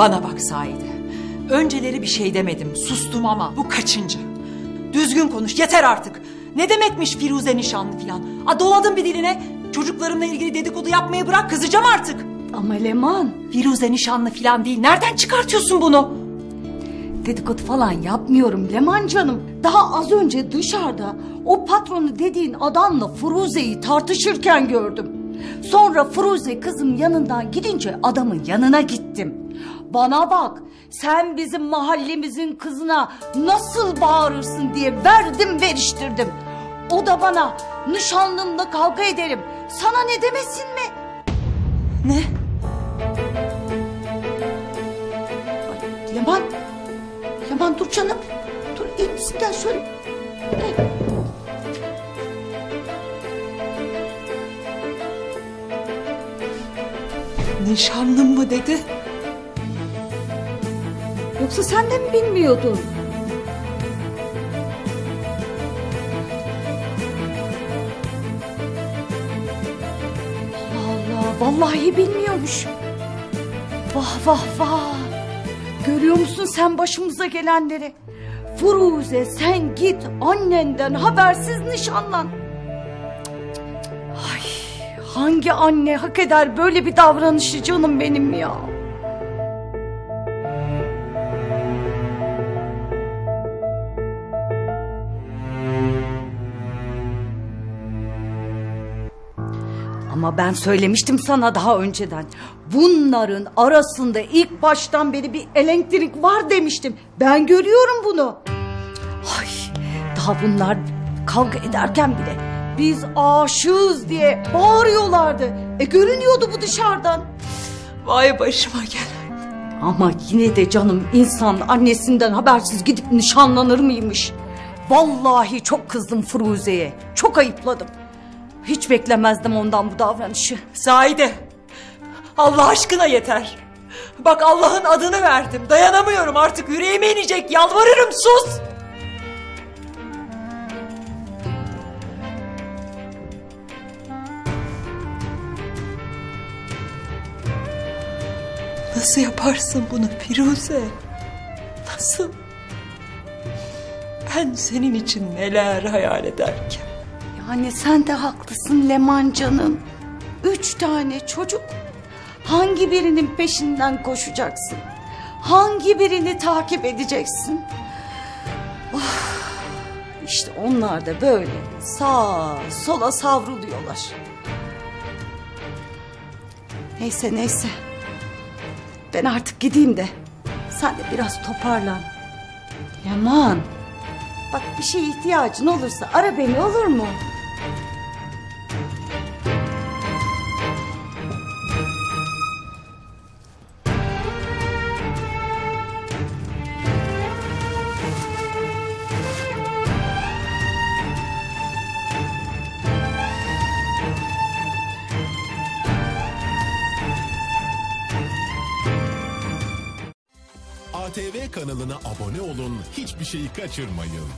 Bana bak Saide. Önceleri bir şey demedim. Sustum ama bu kaçıncı? Düzgün konuş yeter artık. Ne demekmiş Firuze nişanlı filan? A doladın bir diline. Çocuklarımla ilgili dedikodu yapmayı bırak kızacağım artık. Ama Leman Firuze nişanlı filan değil. Nereden çıkartıyorsun bunu? dedikodu falan yapmıyorum Leman canım. Daha az önce dışarıda o patronu dediğin adamla Furuze'yi tartışırken gördüm. Sonra Furuze kızım yanından gidince adamın yanına gittim. Bana bak sen bizim mahallemizin kızına nasıl bağırırsın diye verdim veriştirdim. O da bana nişanlımla kavga ederim. Sana ne demesin mi? Ne? Ay, Leman. Leman dur canım. Dur iyi misin gel şöyle. Nişanlım mı dedi? Yoksa sen de mi bilmiyordun? Allah Allah vallahi bilmiyormuş. Vah vah vah. Görüyor musun sen başımıza gelenleri? Furuze sen git annenden habersiz nişanlan. Hangi anne hak eder böyle bir davranışı canım benim ya? Ama ben söylemiştim sana daha önceden. Bunların arasında ilk baştan beri bir elektrik var demiştim. Ben görüyorum bunu. Ay, daha bunlar kavga ederken bile biz aşığız diye bağırıyorlardı. E görünüyordu bu dışarıdan. Vay başıma gel. Ama yine de canım insan annesinden habersiz gidip nişanlanır mıymış? Vallahi çok kızdım Furuze'ye. Çok ayıpladım. Hiç beklemezdim ondan bu davranışı. Saide. Allah aşkına yeter. Bak Allah'ın adını verdim. Dayanamıyorum artık yüreğime inecek. Yalvarırım sus. Nasıl yaparsın bunu Firuze? Nasıl? Ben senin için neler hayal ederken. Yani sen de haklısın Leman canım. Üç tane çocuk. Hangi birinin peşinden koşacaksın? Hangi birini takip edeceksin? Oh, işte onlar da böyle sağa sola savruluyorlar. Neyse neyse. Ben artık gideyim de sen de biraz toparlan. Leman. Bak bir şeye ihtiyacın olursa ara beni olur mu? ATV kanalına abone olun, hiçbir şeyi kaçırmayın.